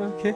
Okay.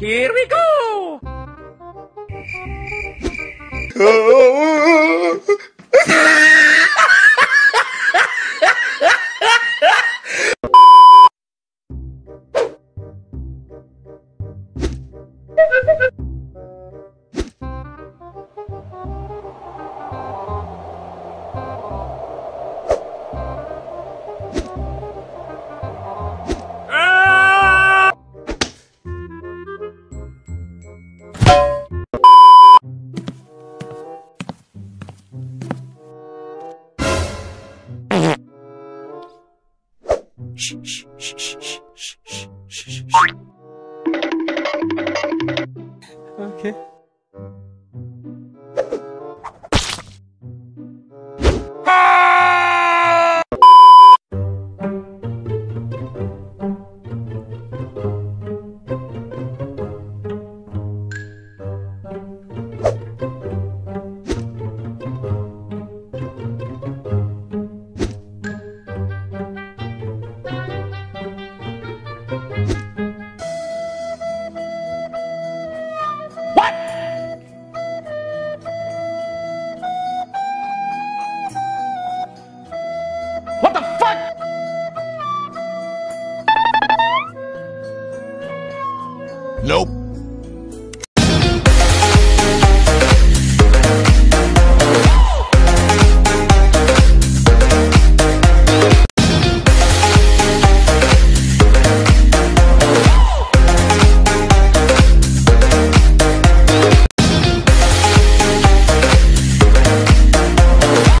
Here we go! Okay. Nope.